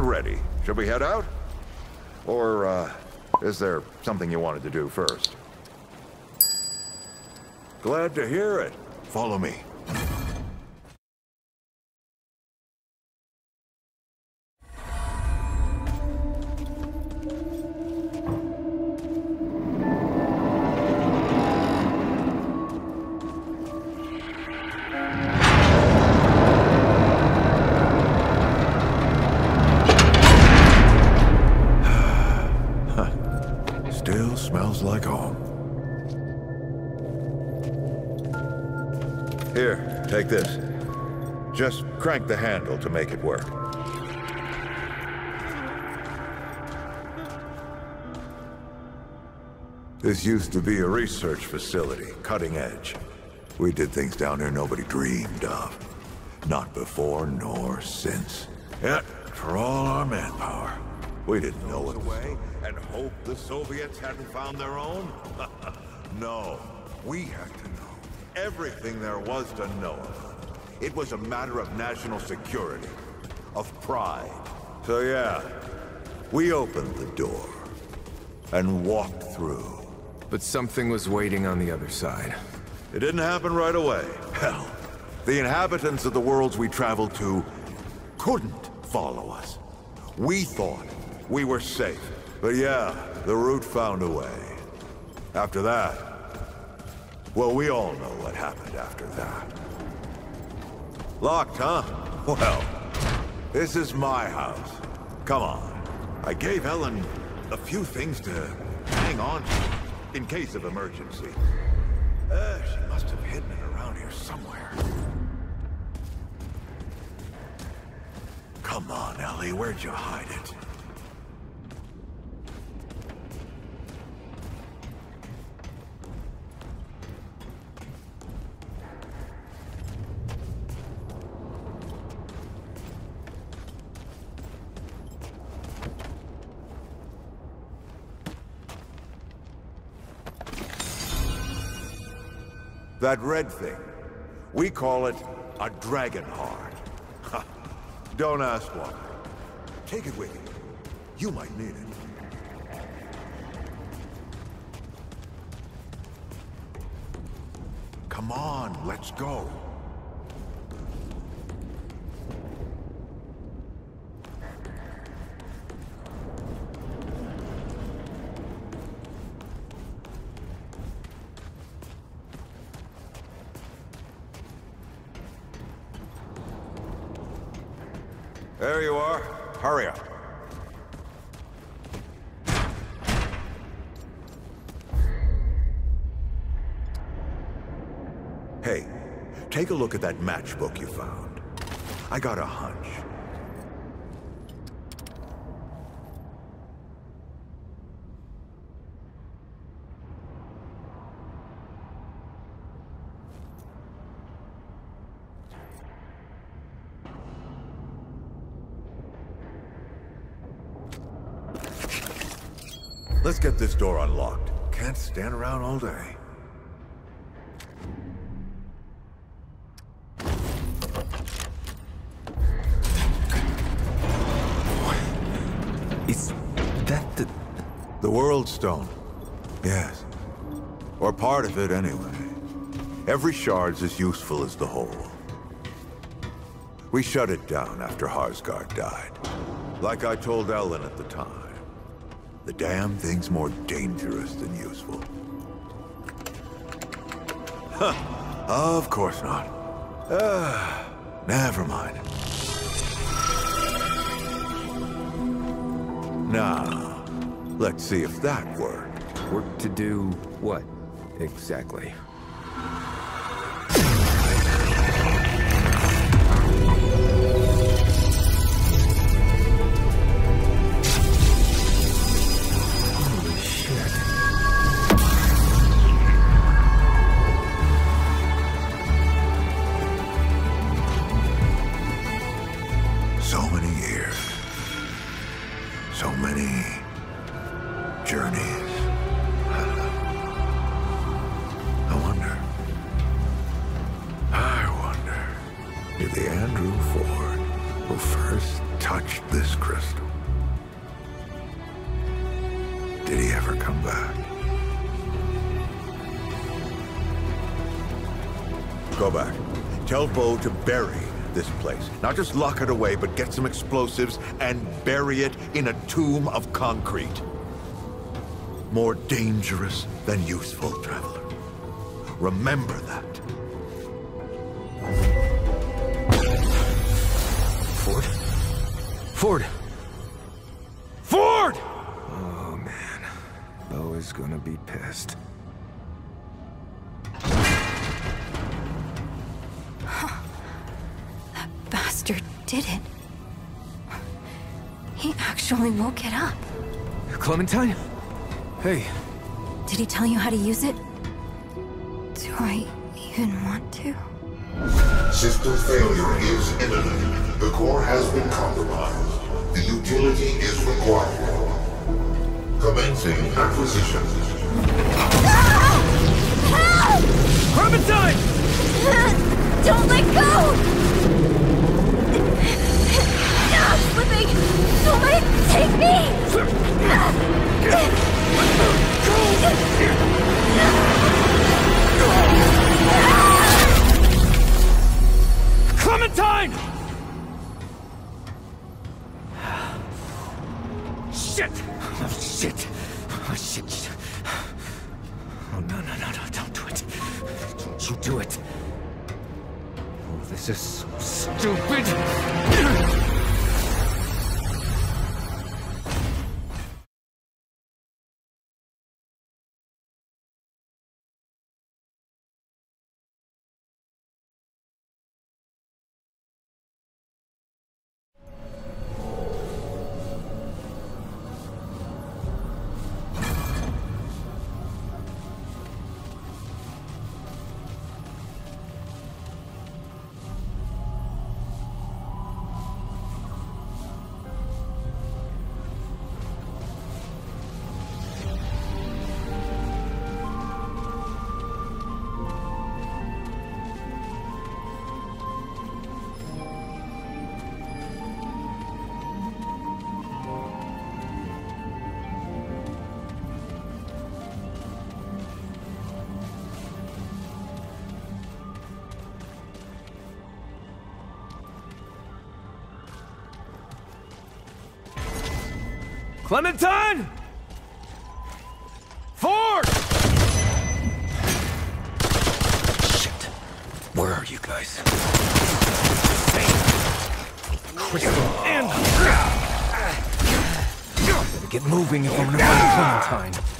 Ready. Should we head out? Or, uh, is there something you wanted to do first? Glad to hear it. Follow me. Here, take this. Just crank the handle to make it work. This used to be a research facility, cutting edge. We did things down here nobody dreamed of. Not before nor since. Yet, for all our manpower, we didn't know it away and hope the Soviets hadn't found their own? no, we had to know everything there was to know. Of. It was a matter of national security, of pride. So yeah, we opened the door and walked through. But something was waiting on the other side. It didn't happen right away. Hell, the inhabitants of the worlds we traveled to couldn't follow us. We thought we were safe. But yeah, the root found a way. After that, well, we all know what happened after that. Locked, huh? Well, this is my house. Come on. I gave Ellen a few things to hang on to in case of emergency. Uh, she must have hidden it around here somewhere. Come on, Ellie, where'd you hide it? That red thing. We call it a dragon heart. Don't ask why. Take it with you. You might need it. Come on, let's go. There you are. Hurry up. Hey, take a look at that matchbook you found. I got a hunch. Let's get this door unlocked. Can't stand around all day. World Stone. Yes. Or part of it, anyway. Every shard's as useful as the whole. We shut it down after Harsgard died. Like I told Ellen at the time. The damn thing's more dangerous than useful. Huh. Of course not. Ah, never mind. Now, let's see if that worked. Work to do what, exactly? Touched this crystal. Did he ever come back? Go back. Tell Bo to bury this place. Not just lock it away, but get some explosives and bury it in a tomb of concrete. More dangerous than useful, traveler. Remember that. Ford! Ford! Oh, man. Bo is gonna be pissed. That bastard did it. He actually woke it up. Clementine? Hey, Did he tell you how to use it? Do I even want to? System failure is imminent. The core has been compromised. The utility is required. Commencing acquisition. Help! Clementine! Don't let go! I'm slipping! Someone take me! Clementine! Shit! Oh, shit! Oh, shit! Oh, no, no, no, no, don't do it. Don't you do it. Oh, this is so stupid! Clementine! Ford! Shit. Where are you guys? Crystal and... Better get moving if I'm gonna find Clementine.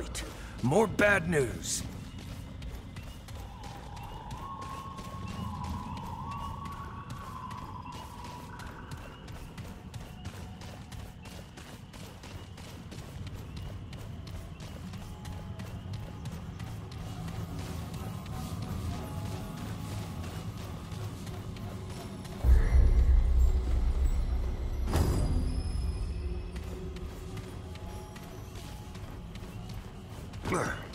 Great! More bad news. Look.